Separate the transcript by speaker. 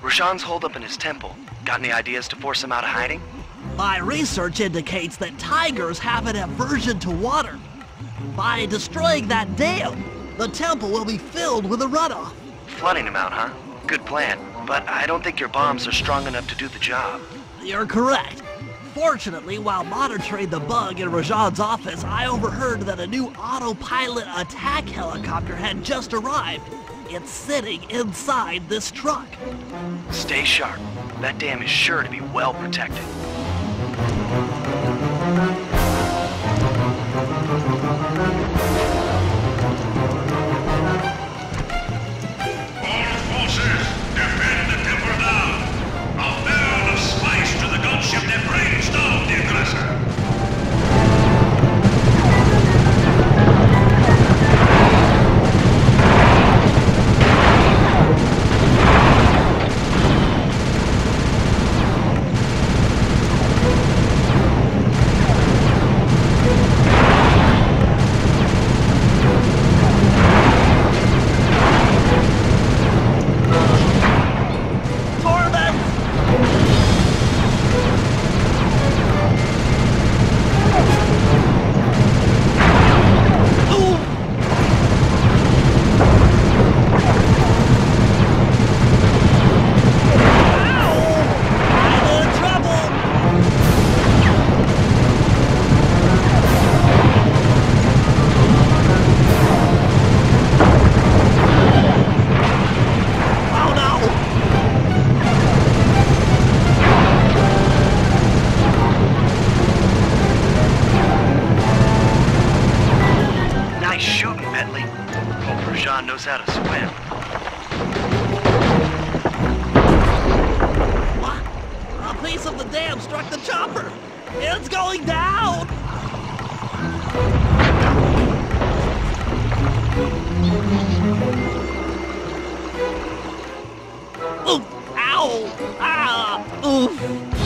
Speaker 1: Rajan's holed up in his temple. Got any ideas to force him out of hiding?
Speaker 2: My research indicates that tigers have an aversion to water. By destroying that dam, the temple will be filled with a runoff.
Speaker 1: Flooding him out, huh? Good plan. But I don't think your bombs are strong enough to do the job.
Speaker 2: You're correct. Fortunately, while monitoring the bug in Rajan's office, I overheard that a new autopilot attack helicopter had just arrived. It's sitting inside this truck.
Speaker 1: Stay sharp. That dam is sure to be well protected. at least. Knows how to swim.
Speaker 2: What? A piece of the dam struck the chopper. It's going down! Ooh, ow! Ah! Oof!